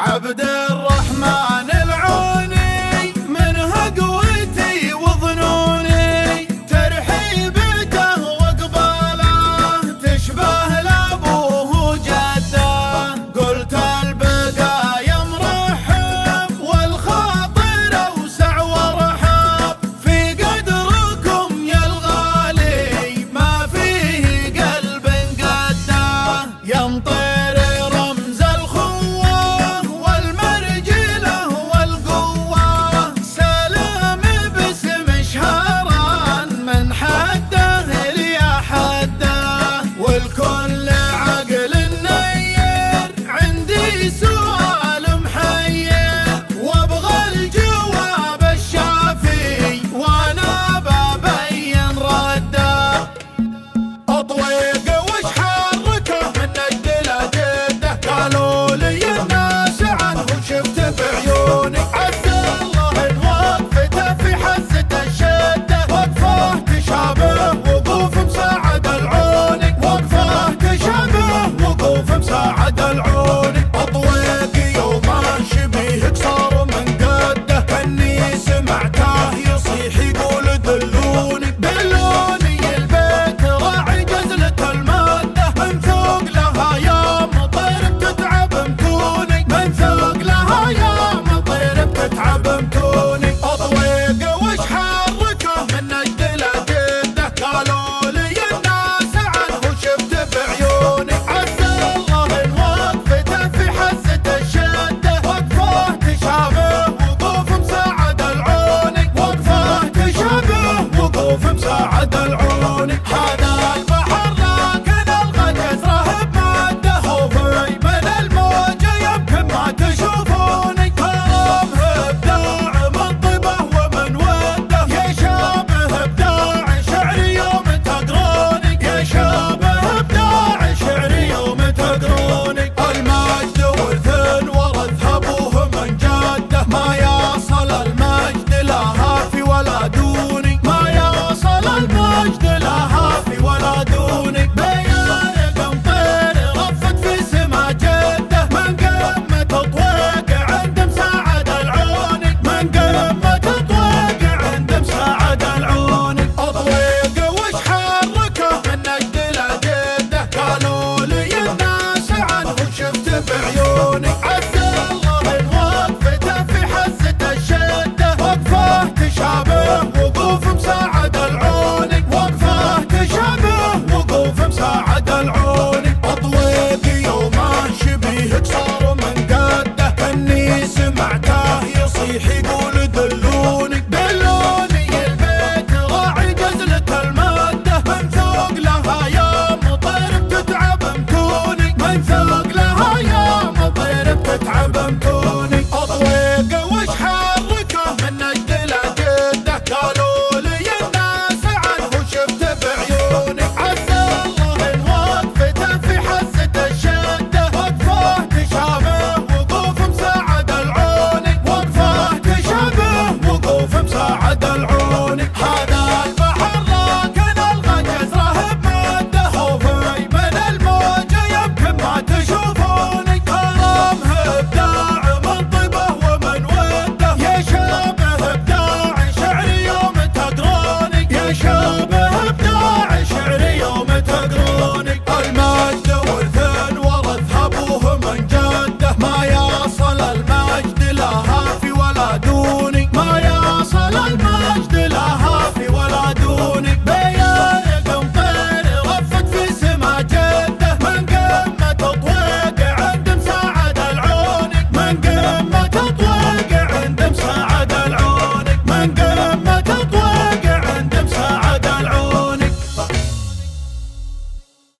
عبد الرحمن. وقوف مساعد شبيه